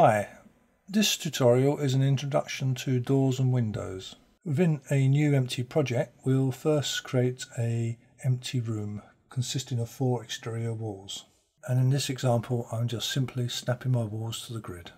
Hi, this tutorial is an introduction to doors and windows. Within a new empty project, we'll first create a empty room consisting of four exterior walls. And in this example, I'm just simply snapping my walls to the grid.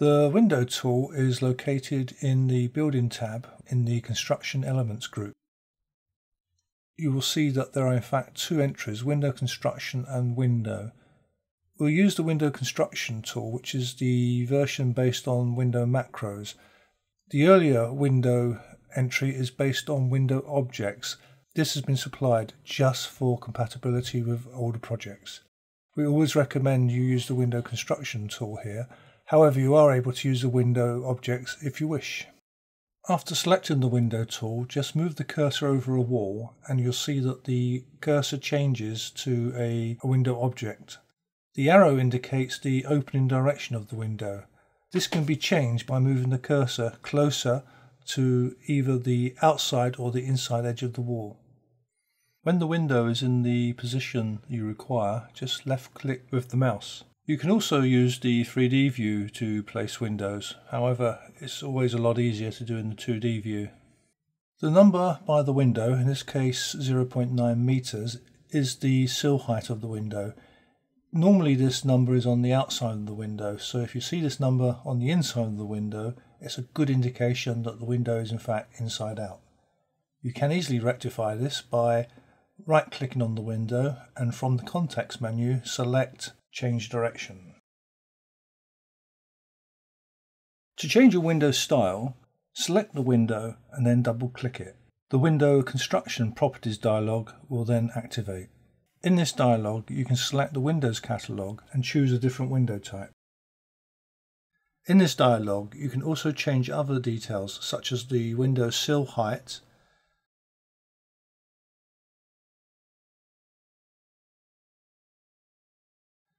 The window tool is located in the building tab in the construction elements group. You will see that there are in fact two entries, window construction and window. We'll use the window construction tool, which is the version based on window macros. The earlier window entry is based on window objects. This has been supplied just for compatibility with older projects. We always recommend you use the window construction tool here However, you are able to use the window objects if you wish. After selecting the window tool, just move the cursor over a wall and you'll see that the cursor changes to a, a window object. The arrow indicates the opening direction of the window. This can be changed by moving the cursor closer to either the outside or the inside edge of the wall. When the window is in the position you require, just left click with the mouse. You can also use the 3D view to place windows, however it's always a lot easier to do in the 2D view. The number by the window, in this case 0.9 meters, is the sill height of the window. Normally this number is on the outside of the window, so if you see this number on the inside of the window, it's a good indication that the window is in fact inside out. You can easily rectify this by right clicking on the window and from the context menu select change direction. To change a window style, select the window and then double click it. The window construction properties dialog will then activate. In this dialog, you can select the Windows catalog and choose a different window type. In this dialog, you can also change other details such as the window sill height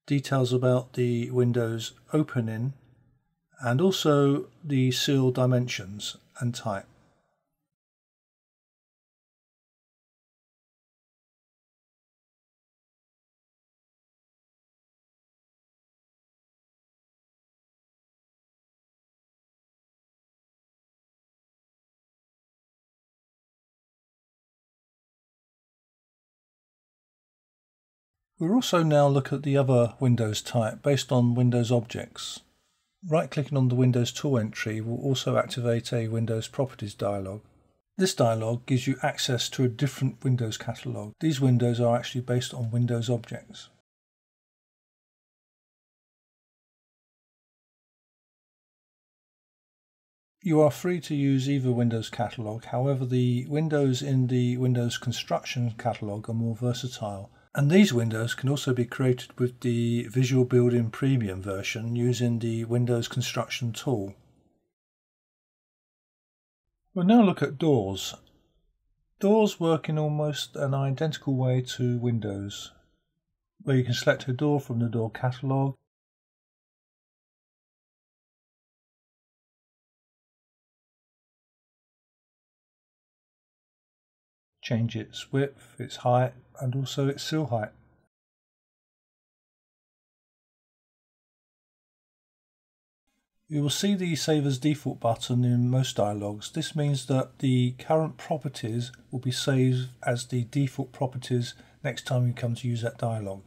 details about the window's opening and also the seal dimensions and type. We'll also now look at the other Windows type based on Windows objects. Right-clicking on the Windows tool entry will also activate a Windows Properties dialog. This dialog gives you access to a different Windows catalogue. These windows are actually based on Windows objects. You are free to use either Windows catalogue, however the windows in the Windows Construction catalogue are more versatile and these windows can also be created with the Visual Building Premium version using the Windows Construction tool. We'll now look at doors. Doors work in almost an identical way to windows, where you can select a door from the door catalogue change its width, its height, and also its sill height. You will see the Save as Default button in most dialogues. This means that the current properties will be saved as the default properties next time you come to use that dialogue.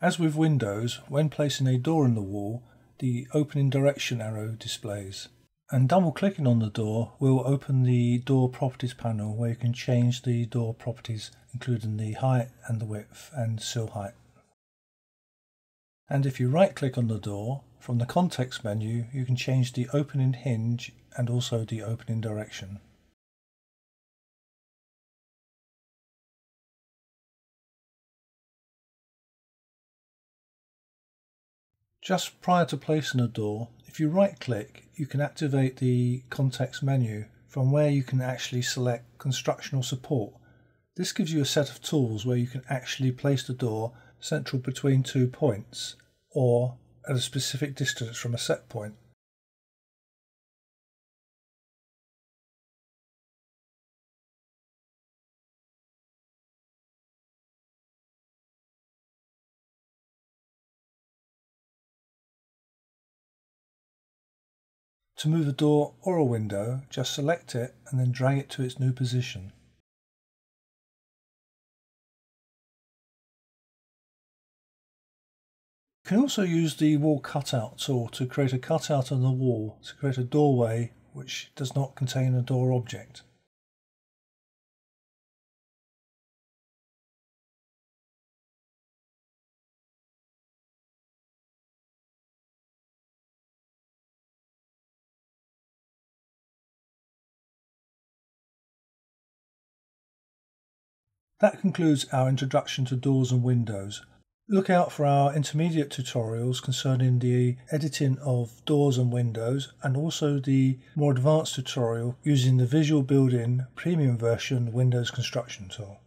As with Windows, when placing a door in the wall, the opening direction arrow displays. And double clicking on the door will open the door properties panel where you can change the door properties including the height and the width and sill height. And if you right click on the door, from the context menu you can change the opening hinge and also the opening direction. Just prior to placing a door, if you right click, you can activate the context menu from where you can actually select constructional support. This gives you a set of tools where you can actually place the door central between two points or at a specific distance from a set point. To move a door or a window, just select it and then drag it to its new position. You can also use the wall cutout tool to create a cutout on the wall to create a doorway which does not contain a door object. That concludes our introduction to doors and windows. Look out for our intermediate tutorials concerning the editing of doors and windows and also the more advanced tutorial using the Visual Building Premium version Windows Construction tool.